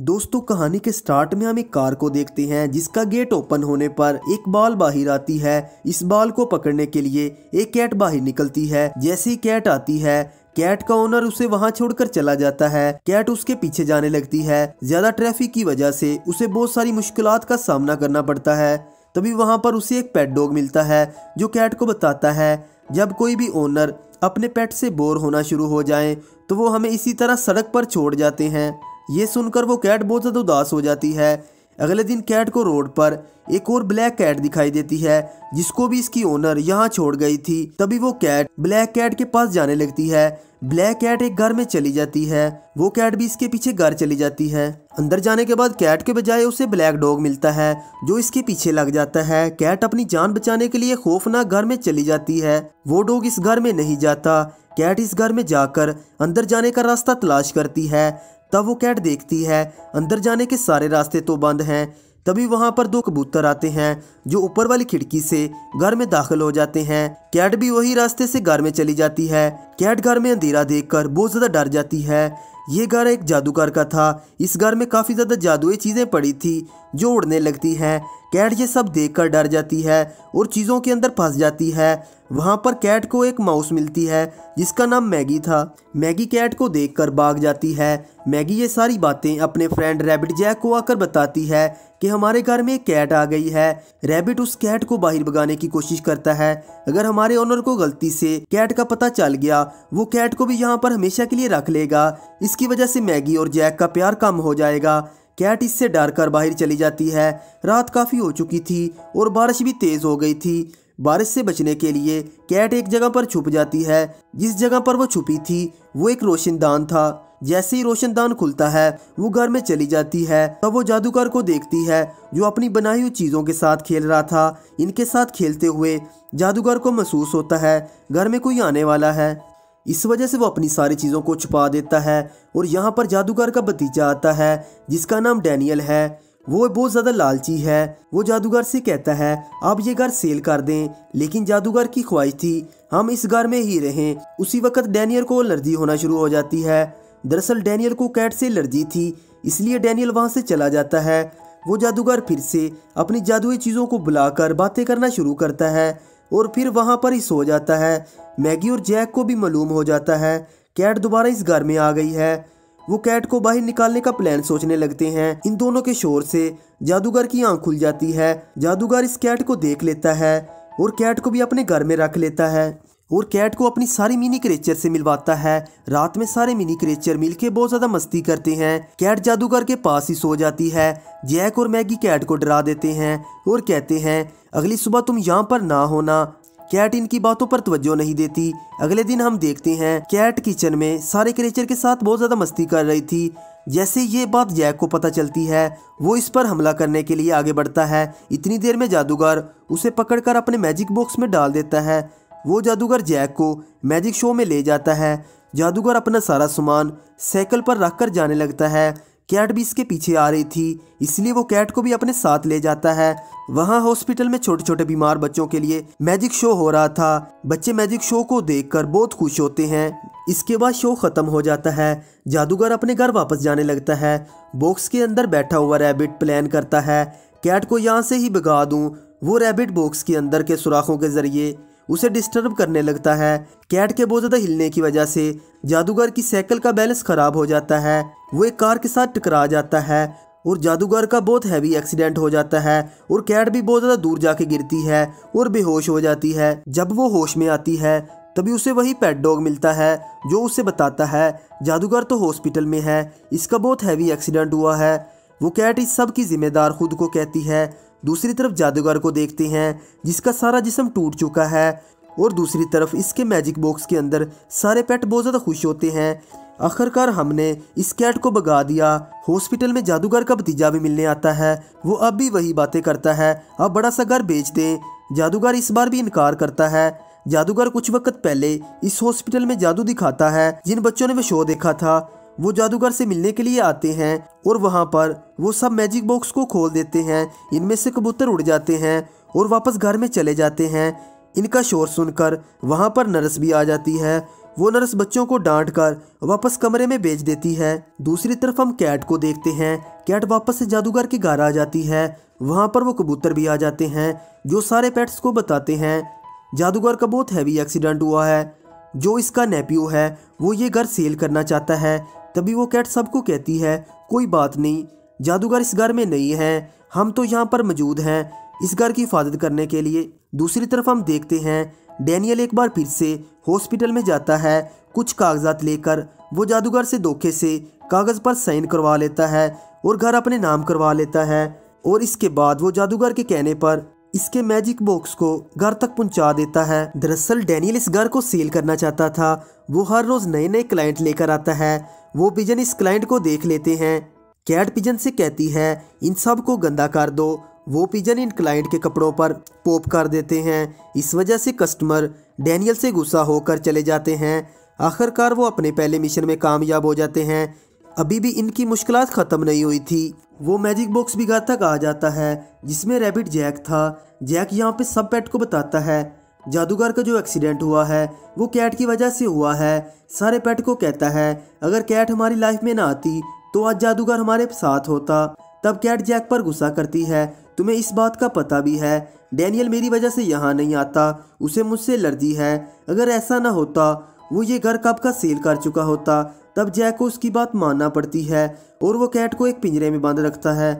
दोस्तों, कहानी के स्टार्ट में हम एक कार को देखते हैं, जिसका गेट ओपन होने पर एक बाल बाहर आती है। इस बाल को पकड़ने के लिए एक कैट बाहर निकलती है। जैसी कैट आती है कैट का ओनर उसे वहाँ छोड़कर चला जाता है। कैट उसके पीछे जाने लगती है। ज़्यादा ट्रैफ़िक की वजह से उसे बहुत सारी मुश्किल का सामना करना पड़ता है। तभी वहाँ पर उसे एक पेट डॉग मिलता है, जो कैट को बताता है, जब कोई भी ओनर अपने पेट से बोर होना शुरू हो जाए तो वो हमें इसी तरह सड़क पर छोड़ जाते हैं। ये सुनकर वो कैट बहुत ज़्यादा उदास हो जाती है। अगले दिन कैट को रोड पर एक और ब्लैक कैट दिखाई देती है, जिसको भी इसकी ओनर यहाँ छोड़ गई थी। तभी वो कैट ब्लैक कैट के पास जाने लगती है। ब्लैक कैट एक घर में चली जाती है। वो कैट भी इसके पीछे घर चली जाती है। अंदर जाने के बाद कैट के बजाय उसे ब्लैक डॉग मिलता है, जो इसके पीछे लग जाता है। कैट अपनी जान बचाने के लिए खौफनाक घर में चली जाती है। वो डॉग इस घर में नहीं जाता। कैट इस घर में जाकर अंदर जाने का रास्ता तलाश करती है। तब वो कैट देखती है। अंदर जाने के सारे रास्ते तो बंद हैं। तभी वहाँ पर दो कबूतर आते हैं, जो ऊपर वाली खिड़की से घर में दाखिल हो जाते हैं। कैट भी वही रास्ते से घर में चली जाती है। कैट घर में अंधेरा देखकर बहुत ज़्यादा डर जाती है। ये घर एक जादूगर का था। इस घर में काफ़ी ज़्यादा जादुई चीज़ें पड़ी थी, जो उड़ने लगती हैं। कैट ये सब देखकर डर जाती है और चीज़ों के अंदर फंस जाती है। वहाँ पर कैट को एक माउस मिलती है, जिसका नाम मैगी था। मैगी कैट को देखकर भाग जाती है। मैगी ये सारी बातें अपने फ्रेंड रैबिट जैक को आकर बताती है कि हमारे घर में एक कैट आ गई है। रैबिट उस कैट को बाहर भगाने की कोशिश करता है। अगर हमारे ओनर को गलती से कैट का पता चल गया, वो कैट को भी यहाँ पर हमेशा के लिए रख लेगा। इसकी वजह से मैगी और जैक का प्यार कम हो जाएगा। कैट इससे डर कर बाहर चली जाती है। रात काफ़ी हो चुकी थी और बारिश भी तेज़ हो गई थी। बारिश से बचने के लिए कैट एक जगह पर छुप जाती है। जिस जगह पर वो छुपी थी, वो एक रोशनदान था। जैसे ही रोशनदान खुलता है, वो घर में चली जाती है। तब वो जादूगर को देखती है, जो अपनी बनाई हुई चीज़ों के साथ खेल रहा था। इनके साथ खेलते हुए जादूगर को महसूस होता है, घर में कोई आने वाला है। इस वजह से वो अपनी सारी चीज़ों को छुपा देता है और यहाँ पर जादूगर का भतीजा आता है, जिसका नाम डैनियल है। वो बहुत ज़्यादा लालची है। वो जादूगर से कहता है, आप ये घर सेल कर दें। लेकिन जादूगर की ख्वाहिश थी, हम इस घर में ही रहें। उसी वक्त डैनियल को एलर्जी होना शुरू हो जाती है। दरअसल डैनियल को कैट से एलर्जी थी, इसलिए डैनियल वहाँ से चला जाता है। वो जादूगर फिर से अपनी जादुई चीज़ों को बुलाकर बातें करना शुरू करता है। और फिर वहाँ पर ही सो जाता है। मैगी और जैक को भी मालूम हो जाता है। कैट दोबारा इस घर में आ गई है। वो कैट को बाहर निकालने का प्लान सोचने लगते हैं इन दोनों के शोर से। जादूगर की आँख खुल जाती है। जादूगर इस कैट को देख लेता है और कैट को भी अपने घर में रख लेता है। और कैट को अपनी सारी मिनी क्रेचर से मिलवाता है। रात में सारे मिनी क्रेचर मिलके बहुत ज़्यादा मस्ती करते हैं। कैट जादूगर के पास ही सो जाती है। जैक और मैगी कैट को डरा देते हैं और कहते हैं, अगली सुबह तुम यहाँ पर ना होना कैट इनकी बातों पर तवज्जो नहीं देती। अगले दिन हम देखते हैं, कैट किचन में सारे क्रेचर के साथ बहुत ज़्यादा मस्ती कर रही थी। जैसे ये बात जैक को पता चलती है, वो इस पर हमला करने के लिए आगे बढ़ता है। इतनी देर में जादूगर उसे पकड़कर अपने मैजिक बॉक्स में डाल देता है। वो जादूगर जैक को मैजिक शो में ले जाता है। जादूगर अपना सारा सामान साइकिल पर रख कर जाने लगता है। कैट भी इसके पीछे आ रही थी, इसलिए वो कैट को भी अपने साथ ले जाता है। वहाँ हॉस्पिटल में छोटे छोटे बीमार बच्चों के लिए मैजिक शो हो रहा था। बच्चे मैजिक शो को देखकर बहुत खुश होते हैं। इसके बाद शो खत्म हो जाता है। जादूगर अपने घर वापस जाने लगता है। बॉक्स के अंदर बैठा हुआ रैबिट प्लान करता है। कैट को यहाँ से ही भगा दूँ। वो रैबिट बॉक्स के अंदर के सुराखों के ज़रिए उसे डिस्टर्ब करने लगता है। कैट के बहुत ज़्यादा हिलने की वजह से जादूगर की साइकिल का बैलेंस खराब हो जाता है। वो एक कार के साथ टकरा जाता है और जादूगर का बहुत हैवी एक्सीडेंट हो जाता है और कैट भी बहुत ज़्यादा दूर जाके गिरती है और बेहोश हो जाती है। जब वो होश में आती है, तभी उसे वही पेट डॉग मिलता है, जो उसे बताता है, जादूगर तो हॉस्पिटल में है, इसका बहुत हैवी एक्सीडेंट हुआ है। वो कैट इस सब की जिम्मेदार खुद को कहती है दूसरी तरफ़ जादूगर को देखते हैं, जिसका सारा जिसम टूट चुका है। और दूसरी तरफ़ इसके मैजिक बॉक्स के अंदर सारे पेट बहुत ज़्यादा खुश होते हैं। आखिरकार हमने इस कैट को भगा दिया। हॉस्पिटल में जादूगर का भतीजा भी मिलने आता है। वो अब भी वही बातें करता है। अब बड़ा सा घर बेच दें। जादूगर इस बार भी इनकार करता है। जादूगर कुछ वक्त पहले इस हॉस्पिटल में जादू दिखाता है, जिन बच्चों ने वो शो देखा था। वो जादूगर से मिलने के लिए आते हैं और वहाँ पर वो सब मैजिक बॉक्स को खोल देते हैं। इनमें से कबूतर उड़ जाते हैं और वापस घर में चले जाते हैं। इनका शोर सुनकर वहाँ पर नर्स भी आ जाती है। वो नर्स बच्चों को डांट कर वापस कमरे में भेज देती है। दूसरी तरफ़ हम कैट को देखते हैं। कैट वापस से जादूगर के घर आ जाती है। वहाँ पर वो कबूतर भी आ जाते हैं, जो सारे पेट्स को बताते हैं। जादूगर का बहुत हैवी एक्सीडेंट हुआ है। जो इसका नेपियो है, वो ये घर सेल करना चाहता है। तभी वो कैट सबको कहती है, कोई बात नहीं, जादूगर इस घर में नहीं है, हम तो यहाँ पर मौजूद हैं इस घर की हिफाजत करने के लिए। दूसरी तरफ़ हम देखते हैं, डैनियल एक बार फिर से हॉस्पिटल में जाता है, कुछ कागजात लेकर वो जादूगर से धोखे से कागज़ पर साइन करवा लेता है और घर अपने नाम करवा लेता है और इसके बाद वो जादूगर के कहने पर इसके मैजिक बॉक्स को घर तक पहुँचा देता है। दरअसल डैनियल इस घर को सेल करना चाहता था। वो हर रोज नए नए क्लाइंट लेकर आता है। वो पिजन इस क्लाइंट को देख लेते हैं। कैट पिजन से कहती है, इन सबको गंदा कर दो। वो पिजन इन क्लाइंट के कपड़ों पर पोप कर देते हैं। इस वजह से कस्टमर डैनियल से गुस्सा होकर चले जाते हैं। आखिरकार वो अपने पहले मिशन में कामयाब हो जाते हैं। अभी भी इनकी मुश्किल ख़त्म नहीं हुई थी। वो मैजिक बॉक्स भी तक आ जाता है, जिसमें रैबिट जैक था। जैक यहाँ पे सब पेट को बताता है। जादूगर का जो एक्सीडेंट हुआ है, वो कैट की वजह से हुआ है। सारे पेट को कहता है, अगर कैट हमारी लाइफ में ना आती तो आज जादूगर हमारे साथ होता। तब कैट जैक पर गुस्सा करती है। तुम्हें इस बात का पता भी है, डैनियल मेरी वजह से यहाँ नहीं आता, उसे मुझसे एलर्जी है। अगर ऐसा ना होता वो ये घर कब का सेल कर चुका होता? तब जैक को उसकी बात मानना पड़ती है और वो कैट को एक पिंजरे में बाँध रखता है।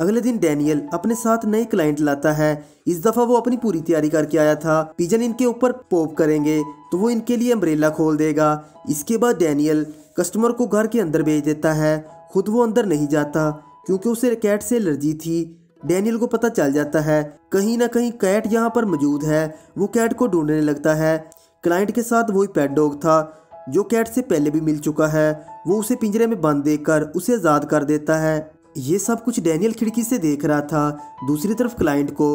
अगले दिन डैनियल अपने साथ नए क्लाइंट लाता है। इस दफ़ा वो अपनी पूरी तैयारी करके आया था। पिजन इनके ऊपर पोप करेंगे तो वो इनके लिए अम्ब्रेला खोल देगा। इसके बाद डैनियल कस्टमर को घर के अंदर भेज देता है। खुद वो अंदर नहीं जाता, क्योंकि उसे कैट से एलर्जी थी। डैनियल को पता चल जाता है, कहीं ना कहीं कैट यहाँ पर मौजूद है। वो कैट को ढूँढने लगता है। क्लाइंट के साथ वही पेट डॉग था, जो कैट से पहले भी मिल चुका है। वो उसे पिंजरे में बंद देखकर उसे आज़ाद कर देता है। ये सब कुछ डैनियल खिड़की से देख रहा था दूसरी तरफ़ क्लाइंट को।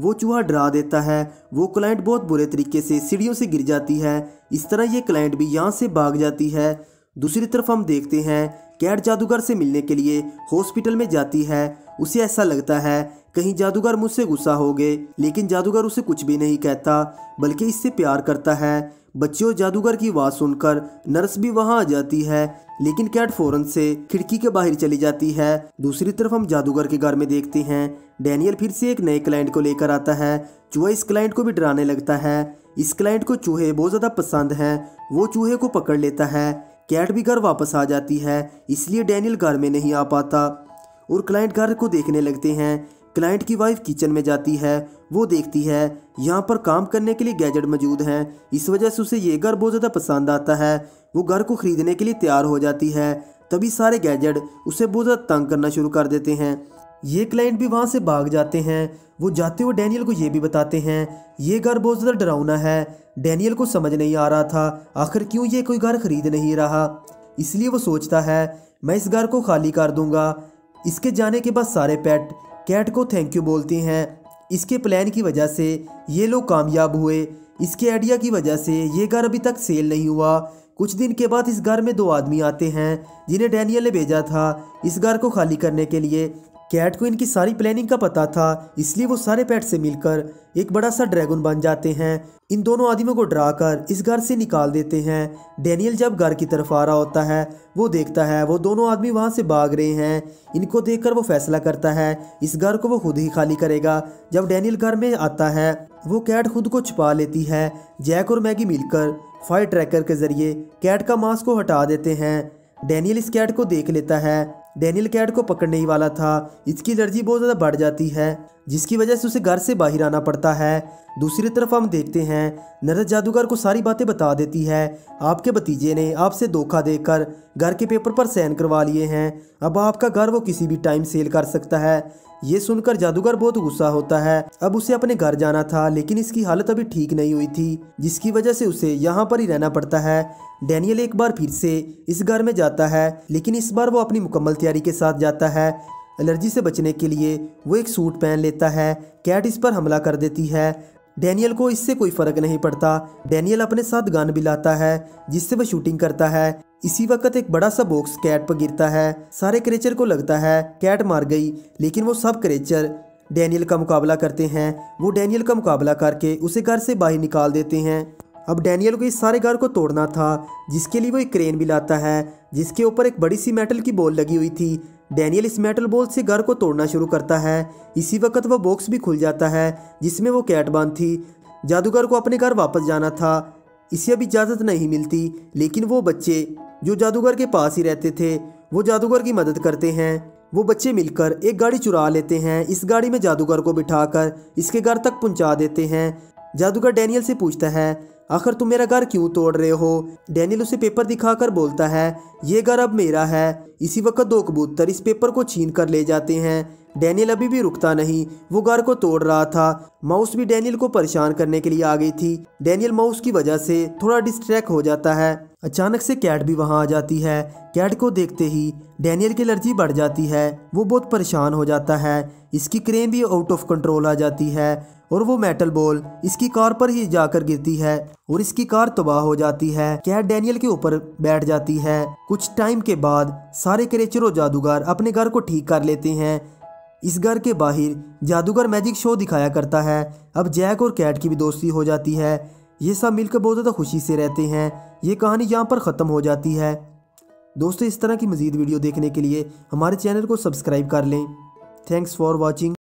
वो चूहा डरा देता है। वो क्लाइंट बहुत बुरे तरीके से सीढ़ियों से गिर जाती है। इस तरह ये क्लाइंट भी यहाँ से भाग जाती है। दूसरी तरफ़ हम देखते हैं कैट जादूगर से मिलने के लिए हॉस्पिटल में जाती है। उसे ऐसा लगता है कहीं जादूगर मुझसे गुस्सा हो गए, लेकिन जादूगर उसे कुछ भी नहीं कहता, बल्कि इससे प्यार करता है। बच्चों जादूगर की आवाज़ सुनकर नर्स भी वहाँ आ जाती है, लेकिन कैट फ़ौरन से खिड़की के बाहर चली जाती है। दूसरी तरफ़ हम जादूगर के घर में देखते हैं। डैनियल फिर से एक नए क्लाइंट को लेकर आता है। चूहा इस क्लाइंट को भी डराने लगता है। इस क्लाइंट को चूहे बहुत ज़्यादा पसंद हैं। वो चूहे को पकड़ लेता है। कैट भी घर वापस आ जाती है, इसलिए डैनियल घर में नहीं आ पाता। और क्लाइंट घर को देखने लगते हैं। क्लाइंट की वाइफ किचन में जाती है, वो देखती है, यहाँ पर काम करने के लिए गैजेट मौजूद हैं। इस वजह से उसे ये घर बहुत ज़्यादा पसंद आता है। वो घर को ख़रीदने के लिए तैयार हो जाती है। तभी सारे गैजेट उसे बहुत ज़्यादा तंग करना शुरू कर देते हैं। ये क्लाइंट भी वहाँ से भाग जाते हैं। वो जाते हुए डैनियल को ये भी बताते हैं, ये घर बहुत ज़्यादा डरावना है। डैनियल को समझ नहीं आ रहा था, आखिर क्यों ये कोई घर खरीद नहीं रहा? इसलिए वो सोचता है, मैं इस घर को खाली कर दूँगा। इसके जाने के बाद सारे पेट कैट को थैंक यू बोलते हैं। इसके प्लान की वजह से ये लोग कामयाब हुए। इसके आइडिया की वजह से ये घर अभी तक सेल नहीं हुआ। कुछ दिन के बाद इस घर में दो आदमी आते हैं, जिन्हें डैनियल ने भेजा था। इस घर को खाली करने के लिए कैट को इनकी सारी प्लानिंग का पता था, इसलिए वो सारे पेट से मिलकर एक बड़ा सा ड्रैगन बन जाते हैं। इन दोनों आदमियों को डरा कर इस घर से निकाल देते हैं। डैनियल जब घर की तरफ़ आ रहा होता है, वो देखता है, वो दोनों आदमी वहाँ से भाग रहे हैं। इनको देखकर वो फैसला करता है, इस घर को वो खुद ही खाली करेगा। जब डैनियल घर में आता है वो कैट खुद को छुपा लेती है। जैक और मैगी मिलकर फायर ट्रैकर के ज़रिए कैट का मांस को हटा देते हैं। डैनियल इस कैट को देख लेता है। डैनियल कैट को पकड़ने ही वाला था। इसकी एलर्जी बहुत ज़्यादा बढ़ जाती है। जिसकी वजह से उसे घर से बाहर आना पड़ता है। दूसरी तरफ़ हम देखते हैं नरद जादूगर को सारी बातें बता देती है। आपके भतीजे ने आपसे धोखा देकर घर के पेपर पर साइन करवा लिए हैं। अब आपका घर वो किसी भी टाइम सेल कर सकता है। ये सुनकर जादूगर बहुत गुस्सा होता है। अब उसे अपने घर जाना था, लेकिन इसकी हालत अभी ठीक नहीं हुई थी, जिसकी वजह से उसे यहाँ पर ही रहना पड़ता है। डैनियल एक बार फिर से इस घर में जाता है, लेकिन इस बार वो अपनी मुकम्मल तैयारी के साथ जाता है। एलर्जी से बचने के लिए वो एक सूट पहन लेता है, कैट इस पर हमला कर देती है। डैनियल को इससे कोई फ़र्क नहीं पड़ता। डैनियल अपने साथ गन भी लाता है, जिससे वह शूटिंग करता है। इसी वक्त एक बड़ा सा बॉक्स कैट पर गिरता है। सारे क्रेचर को लगता है, कैट मार गई, लेकिन वो सब क्रेचर डैनियल का मुकाबला करते हैं। वो डैनियल का मुकाबला करके उसे घर से बाहर निकाल देते हैं। अब डैनियल को इस सारे घर को तोड़ना था, जिसके लिए वो एक क्रेन भी लाता है, जिसके ऊपर एक बड़ी सी मेटल की बॉल लगी हुई थी। डैनियल इस मेटल बॉल से घर को तोड़ना शुरू करता है। इसी वक्त वह बॉक्स भी खुल जाता है, जिसमें वो कैट बाँध थी। जादूगर को अपने घर वापस जाना था। इसे अब इजाज़त नहीं मिलती, लेकिन वो बच्चे, जो जादूगर के पास ही रहते थे, वो जादूगर की मदद करते हैं। वो बच्चे मिलकर एक गाड़ी चुरा लेते हैं। इस गाड़ी में जादूगर को बिठाकर इसके घर तक पहुँचा देते हैं। जादूगर डैनियल से पूछता है आखिर तुम मेरा घर क्यों तोड़ रहे हो? डैनियल उसे पेपर दिखाकर बोलता है, ये घर अब मेरा है। इसी वक्त दो कबूतर इस पेपर को छीन कर ले जाते हैं। डैनियल अभी भी रुकता नहीं। वो घर को तोड़ रहा था। माउस भी डैनियल को परेशान करने के लिए आ गई थी। डैनियल माउस की वजह से थोड़ा डिस्ट्रैक्ट हो जाता है। अचानक से कैट भी वहाँ आ जाती है। कैट को देखते ही डैनियल की एलर्जी बढ़ जाती है। वो बहुत परेशान हो जाता है। इसकी क्रेन भी आउट ऑफ़ कंट्रोल आ जाती है। और वो मेटल बॉल इसकी कार पर ही जाकर गिरती है और इसकी कार तबाह हो जाती है। कैट डैनियल के ऊपर बैठ जाती है। कुछ टाइम के बाद सारे क्रेचर और जादूगर अपने घर को ठीक कर लेते हैं। इस घर के बाहर जादूगर मैजिक शो दिखाया करता है। अब जैक और कैट की भी दोस्ती हो जाती है। ये सब मिलकर बहुत ज़्यादा खुशी से रहते हैं। ये कहानी यहाँ पर ख़त्म हो जाती है। दोस्तों, इस तरह की मज़ीद वीडियो देखने के लिए हमारे चैनल को सब्सक्राइब कर लें। Thanks for watching